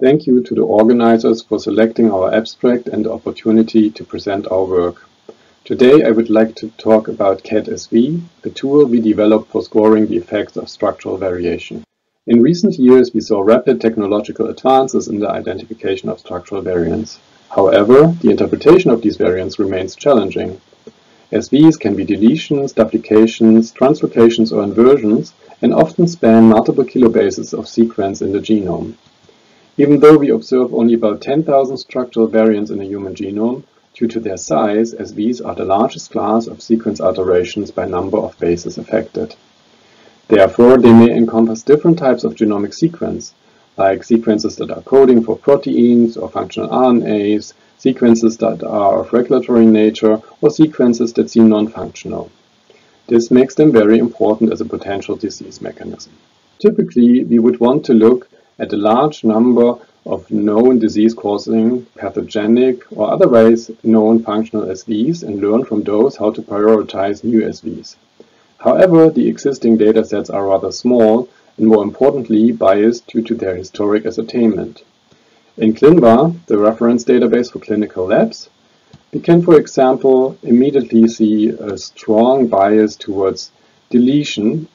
Thank you to the organizers for selecting our abstract and the opportunity to present our work. Today I would like to talk about CADD-SV, a tool we developed for scoring the effects of structural variation. In recent years we saw rapid technological advances in the identification of structural variants. However, the interpretation of these variants remains challenging. SVs can be deletions, duplications, translocations or inversions and often span multiple kilobases of sequence in the genome. Even though we observe only about 10,000 structural variants in a human genome, due to their size, as these are the largest class of sequence alterations by number of bases affected. Therefore, they may encompass different types of genomic sequence, like sequences that are coding for proteins or functional RNAs, sequences that are of regulatory nature, or sequences that seem non-functional. This makes them very important as a potential disease mechanism. Typically, we would want to look at a large number of known disease-causing, pathogenic, or otherwise known functional SVs and learn from those how to prioritize new SVs. However, the existing datasets are rather small and more importantly biased due to their historic ascertainment. In ClinVar, the reference database for clinical labs, we can, for example, immediately see a strong bias towards deletions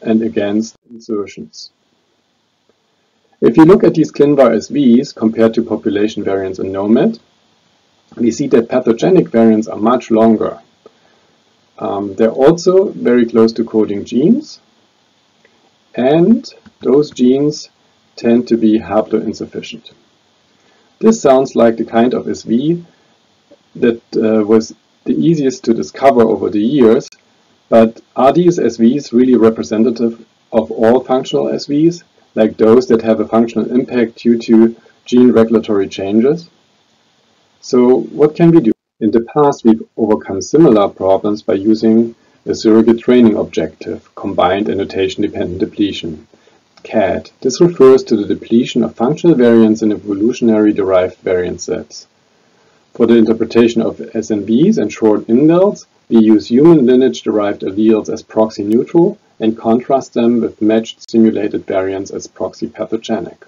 and against insertions. If you look at these ClinVar SVs compared to population variants in gnomAD, we see that pathogenic variants are much longer. Um, they're also very close to coding genes, and those genes tend to be haploinsufficient. This sounds like the kind of SV that uh, was the easiest to discover over the years, but are these SVs really representative of all functional SVs? Like those that have a functional impact due to gene regulatory changes. So what can we do? In the past, we've overcome similar problems by using a surrogate training objective, combined annotation-dependent depletion, CADD. This refers to the depletion of functional variants in evolutionary derived variant sets. For the interpretation of SNVs and short indels, we use human lineage-derived alleles as proxy neutral and contrast them with matched simulated variants as proxy pathogenic.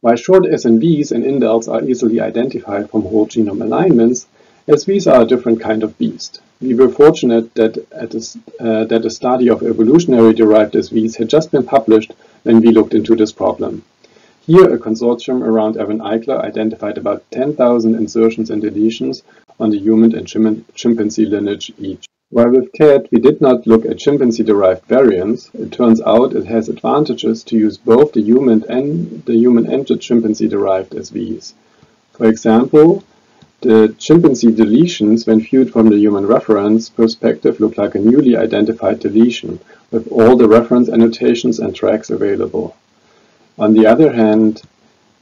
While short SNVs and indels are easily identified from whole genome alignments, SVs are a different kind of beast. We were fortunate that, a, uh, that a study of evolutionary derived SVs had just been published when we looked into this problem. Here, a consortium around Evan Eichler identified about 10,000 insertions and deletions on the human and chim chimpanzee lineage each. While with CADD we did not look at chimpanzee-derived variants, it turns out it has advantages to use both the human and the human and the chimpanzee-derived SVs. For example, the chimpanzee deletions, when viewed from the human reference perspective, look like a newly identified deletion, with all the reference annotations and tracks available. On the other hand,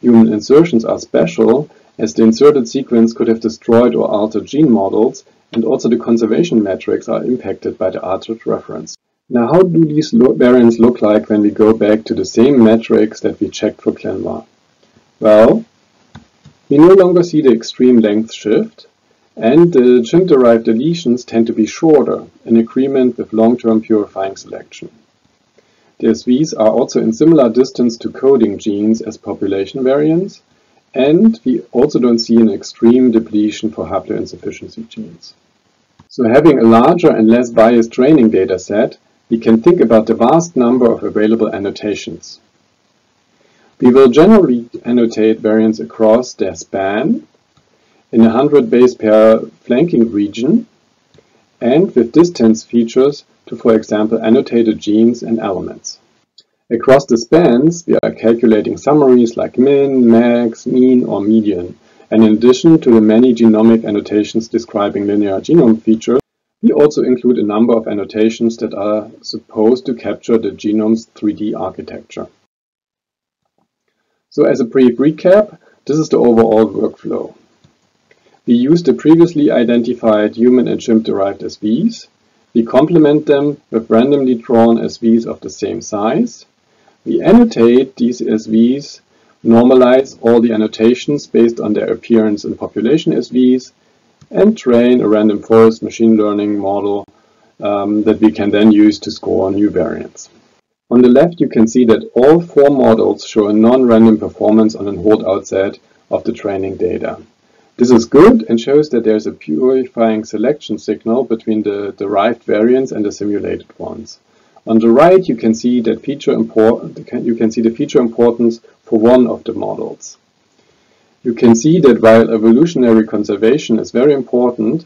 human insertions are special, as the inserted sequence could have destroyed or altered gene models and also the conservation metrics are impacted by the altered reference. Now how do these variants look like when we go back to the same metrics that we checked for ClinVar? Well, we no longer see the extreme length shift, and the chimp-derived deletions tend to be shorter, in agreement with long-term purifying selection. The SVs are also in similar distance to coding genes as population variants, and we also don't see an extreme depletion for haploinsufficiency genes. So having a larger and less biased training data set, we can think about the vast number of available annotations. We will generally annotate variants across their span in a 100 base pair flanking region and with distance features to, for example, annotated genes and elements. Across the spans, we are calculating summaries like min, max, mean, or median. And in addition to the many genomic annotations describing linear genome features, we also include a number of annotations that are supposed to capture the genome's 3D architecture. So as a brief recap, this is the overall workflow. We use the previously identified human and chimp-derived SVs. We complement them with randomly drawn SVs of the same size. We annotate these SVs, normalize all the annotations based on their appearance in population SVs, and train a random forest machine learning model um, that we can then use to score new variants. On the left you can see that all four models show a non-random performance on an holdout set of the training data. This is good and shows that there's a purifying selection signal between the derived variants and the simulated ones. On the right, you can see that feature import you can see the feature importance for one of the models. You can see that while evolutionary conservation is very important,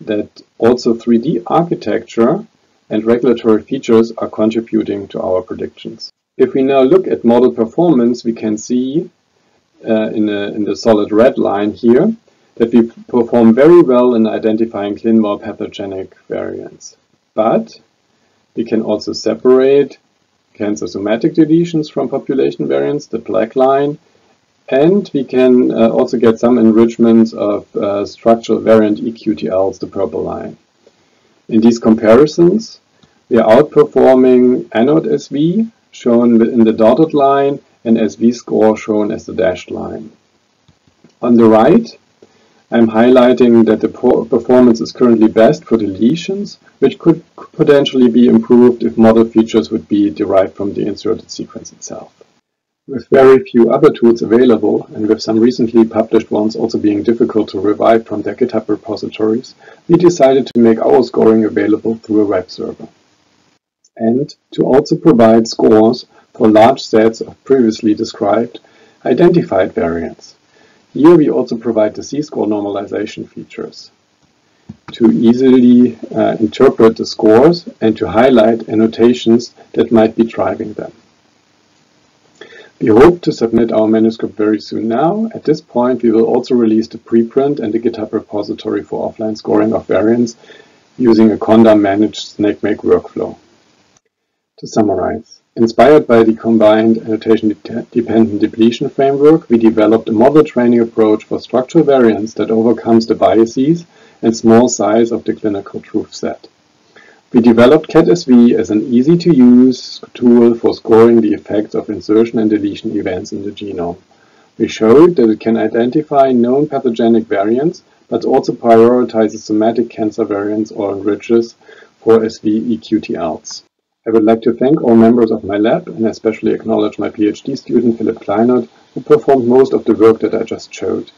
that also 3D architecture and regulatory features are contributing to our predictions. If we now look at model performance, we can see uh, in, a, in the solid red line here that we perform very well in identifying ClinVar pathogenic variants. But we can also separate cancer somatic deletions from population variants, the black line, and we can uh, also get some enrichments of uh, structural variant EQTLs, the purple line. In these comparisons, we are outperforming AnnotSV, shown in the dotted line, and SV score shown as the dashed line. On the right, I'm highlighting that the performance is currently best for the lesions, which could potentially be improved if model features would be derived from the inserted sequence itself. With very few other tools available, and with some recently published ones also being difficult to revive from their GitHub repositories, we decided to make our scoring available through a web server. And to also provide scores for large sets of previously described identified variants. Here we also provide the z-score normalization features to easily uh, interpret the scores and to highlight annotations that might be driving them. We hope to submit our manuscript very soon now. At this point, we will also release the preprint and the GitHub repository for offline scoring of variants using a Conda managed SnakeMake workflow. To summarize, Inspired by the combined annotation-dependent depletion framework, we developed a model training approach for structural variants that overcomes the biases and small size of the clinical truth set. We developed CADD-SV as an easy-to-use tool for scoring the effects of insertion and deletion events in the genome. We showed that it can identify known pathogenic variants, but also prioritizes somatic cancer variants or enriches for SV EQTLs. I would like to thank all members of my lab and especially acknowledge my PhD student Philipp Kleinert, who performed most of the work that I just showed.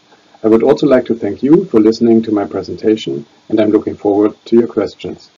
I would also like to thank you for listening to my presentation and I'm looking forward to your questions.